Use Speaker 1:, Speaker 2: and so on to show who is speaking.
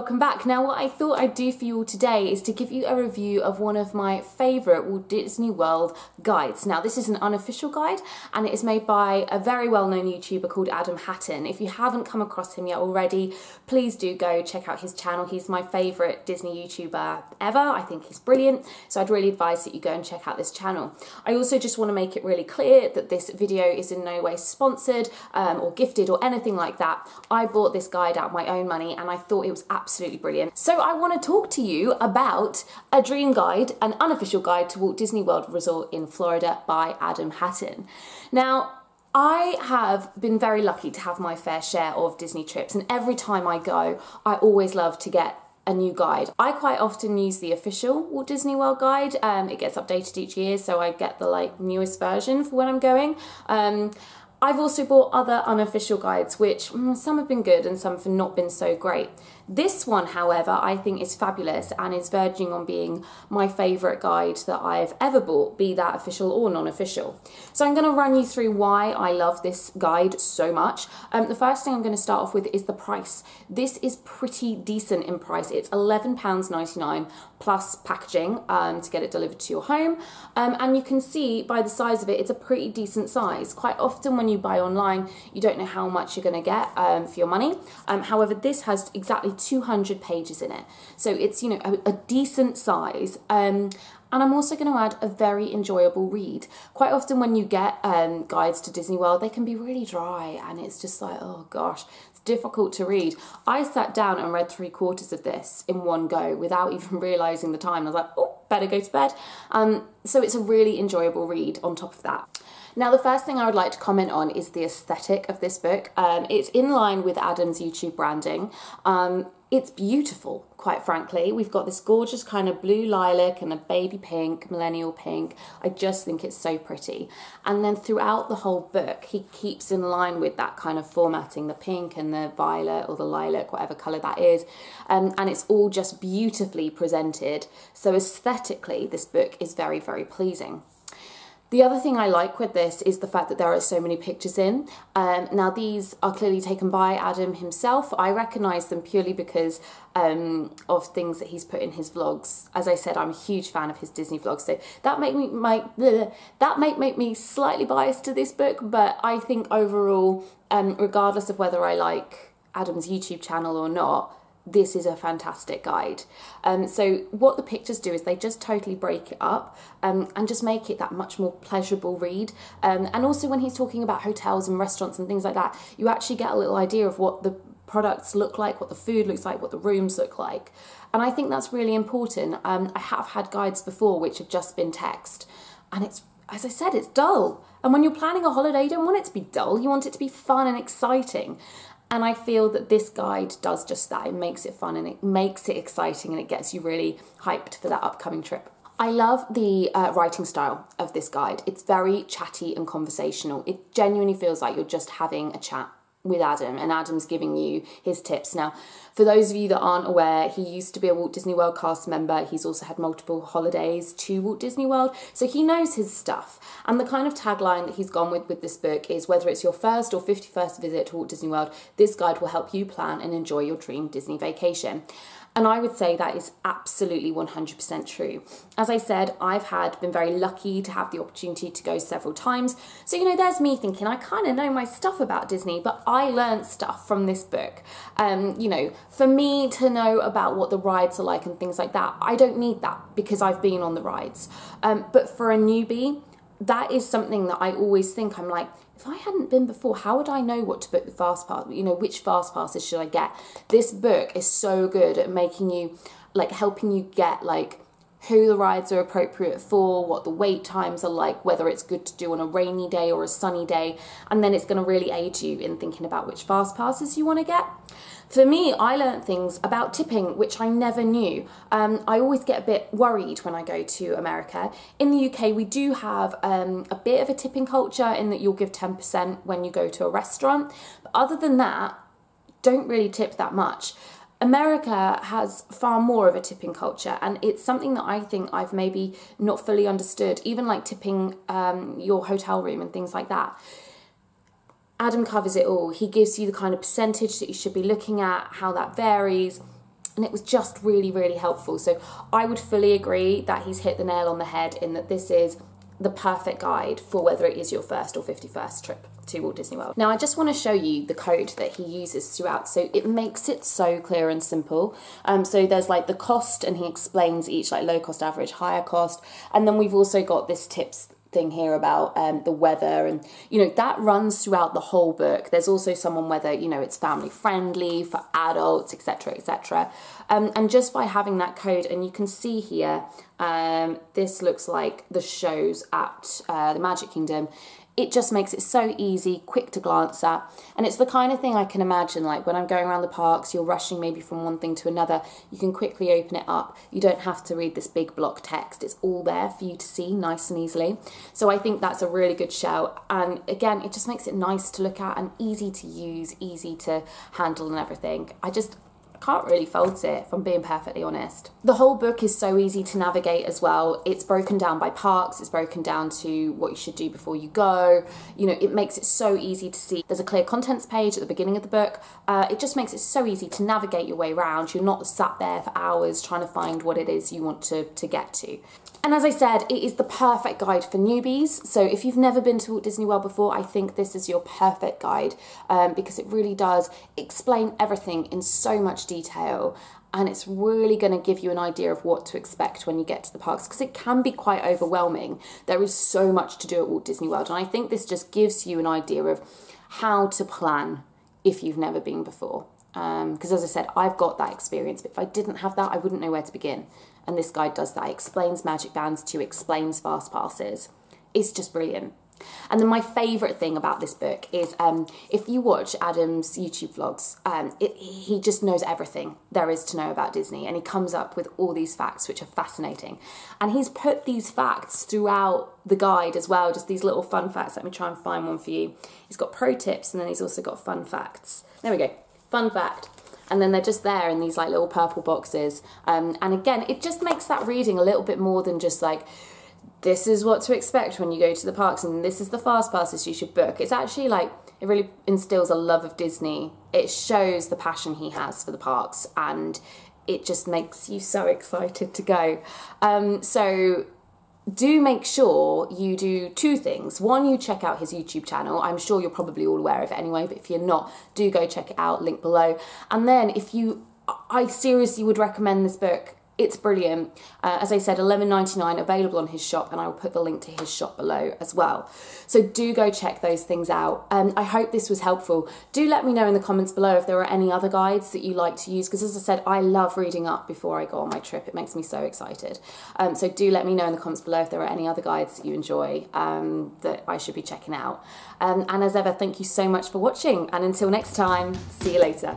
Speaker 1: welcome back. Now what I thought I'd do for you all today is to give you a review of one of my favourite Walt Disney World guides. Now this is an unofficial guide and it is made by a very well-known YouTuber called Adam Hattan. If you haven't come across him yet already, please do go check out his channel. He's my favourite Disney YouTuber ever. I think he's brilliant, so I'd really advise that you go and check out this channel. I also just want to make it really clear that this video is in no way sponsored um, or gifted or anything like that. I bought this guide out my own money and I thought it was absolutely brilliant. So I want to talk to you about a dream guide, an unofficial guide to Walt Disney World Resort in Florida by Adam Hattan. Now, I have been very lucky to have my fair share of Disney trips, and every time I go, I always love to get a new guide. I quite often use the official Walt Disney World guide. Um, it gets updated each year, so I get the like newest version for when I'm going. Um, I've also bought other unofficial guides, which mm, some have been good and some have not been so great. This one, however, I think is fabulous and is verging on being my favourite guide that I've ever bought, be that official or non-official. So I'm going to run you through why I love this guide so much. Um, the first thing I'm going to start off with is the price. This is pretty decent in price. It's £11.99 plus packaging um, to get it delivered to your home. Um, and you can see by the size of it, it's a pretty decent size. Quite often when you buy online, you don't know how much you're going to get um, for your money. Um, however, this has exactly 200 pages in it. So it's, you know, a, a decent size. Um, and I'm also going to add a very enjoyable read. Quite often when you get um, guides to Disney World, they can be really dry and it's just like, oh gosh, it's difficult to read. I sat down and read three quarters of this in one go without even realising the time. I was like, oh, better go to bed. Um, so it's a really enjoyable read on top of that. Now, the first thing I would like to comment on is the aesthetic of this book. Um, it's in line with Adam's YouTube branding. Um, it's beautiful, quite frankly. We've got this gorgeous kind of blue lilac and a baby pink, millennial pink. I just think it's so pretty. And then throughout the whole book, he keeps in line with that kind of formatting, the pink and the violet or the lilac, whatever colour that is. Um, and it's all just beautifully presented. So aesthetically, this book is very, very pleasing. The other thing I like with this is the fact that there are so many pictures in. Um, now these are clearly taken by Adam himself. I recognise them purely because um, of things that he's put in his vlogs. As I said, I'm a huge fan of his Disney vlogs, so that make me my bleh, that might make me slightly biased to this book. But I think overall, um, regardless of whether I like Adam's YouTube channel or not, this is a fantastic guide. Um, so what the pictures do is they just totally break it up um, and just make it that much more pleasurable read. Um, and also when he's talking about hotels and restaurants and things like that, you actually get a little idea of what the products look like, what the food looks like, what the rooms look like. And I think that's really important. Um, I have had guides before which have just been text and it's as I said, it's dull. And when you're planning a holiday, you don't want it to be dull. You want it to be fun and exciting. And I feel that this guide does just that. It makes it fun and it makes it exciting and it gets you really hyped for that upcoming trip. I love the uh, writing style of this guide. It's very chatty and conversational. It genuinely feels like you're just having a chat with Adam and Adam's giving you his tips. Now, for those of you that aren't aware, he used to be a Walt Disney World cast member. He's also had multiple holidays to Walt Disney World, so he knows his stuff. And the kind of tagline that he's gone with with this book is whether it's your first or 51st visit to Walt Disney World, this guide will help you plan and enjoy your dream Disney vacation. And I would say that is absolutely 100% true. As I said, I've had been very lucky to have the opportunity to go several times. So, you know, there's me thinking I kind of know my stuff about Disney, but I learned stuff from this book. Um, you know, for me to know about what the rides are like and things like that, I don't need that because I've been on the rides. Um, but for a newbie, that is something that I always think I'm like, if I hadn't been before, how would I know what to book the fast pass? You know, which fast passes should I get? This book is so good at making you, like, helping you get, like, who the rides are appropriate for, what the wait times are like, whether it's good to do on a rainy day or a sunny day, and then it's going to really aid you in thinking about which fast passes you want to get. For me, I learnt things about tipping which I never knew. Um, I always get a bit worried when I go to America. In the UK, we do have um, a bit of a tipping culture in that you'll give 10% when you go to a restaurant. But other than that, don't really tip that much. America has far more of a tipping culture, and it's something that I think I've maybe not fully understood, even like tipping um, your hotel room and things like that. Adam covers it all. He gives you the kind of percentage that you should be looking at, how that varies. and it was just really, really helpful. So I would fully agree that he's hit the nail on the head in that this is the perfect guide for whether it is your first or 51st trip to Walt Disney World. Now I just want to show you the code that he uses throughout so it makes it so clear and simple. Um, so there's like the cost and he explains each like low cost, average, higher cost and then we've also got this tips thing here about um, the weather and you know that runs throughout the whole book. There's also someone whether you know it's family friendly for adults etc etc um, and just by having that code and you can see here um, this looks like the shows at uh, the magic kingdom it just makes it so easy, quick to glance at. And it's the kind of thing I can imagine, like when I'm going around the parks, you're rushing maybe from one thing to another, you can quickly open it up. You don't have to read this big block text. It's all there for you to see nice and easily. So I think that's a really good shout. And again, it just makes it nice to look at and easy to use, easy to handle and everything. I just, can't really fault it, if I'm being perfectly honest. The whole book is so easy to navigate as well. It's broken down by parks, it's broken down to what you should do before you go. You know, it makes it so easy to see. There's a clear contents page at the beginning of the book. Uh, it just makes it so easy to navigate your way around. You're not sat there for hours trying to find what it is you want to, to get to. And as I said, it is the perfect guide for newbies. So if you've never been to Walt Disney World before, I think this is your perfect guide um, because it really does explain everything in so much detail and it's really going to give you an idea of what to expect when you get to the parks because it can be quite overwhelming. There is so much to do at Walt Disney World, and I think this just gives you an idea of how to plan if you've never been before. Because um, as I said, I've got that experience, but if I didn't have that, I wouldn't know where to begin. And this guide does that. It explains magic bands to explains fast passes. It's just brilliant. And then my favourite thing about this book is um, if you watch Adam's YouTube vlogs, um, it, he just knows everything there is to know about Disney and he comes up with all these facts which are fascinating. And he's put these facts throughout the guide as well, just these little fun facts. Let me try and find one for you. He's got pro tips and then he's also got fun facts. There we go. Fun fact and then they're just there in these like little purple boxes um, and again it just makes that reading a little bit more than just like this is what to expect when you go to the parks and this is the fast passes you should book. It's actually like, it really instills a love of Disney. It shows the passion he has for the parks and it just makes you so excited to go. Um, so do make sure you do two things. One, you check out his YouTube channel. I'm sure you're probably all aware of it anyway, but if you're not, do go check it out, link below. And then if you, I seriously would recommend this book it's brilliant. Uh, as I said, $11.99 available on his shop, and I will put the link to his shop below as well. So do go check those things out. Um, I hope this was helpful. Do let me know in the comments below if there are any other guides that you like to use, because as I said, I love reading up before I go on my trip. It makes me so excited. Um, so do let me know in the comments below if there are any other guides that you enjoy um, that I should be checking out. Um, and as ever, thank you so much for watching, and until next time, see you later.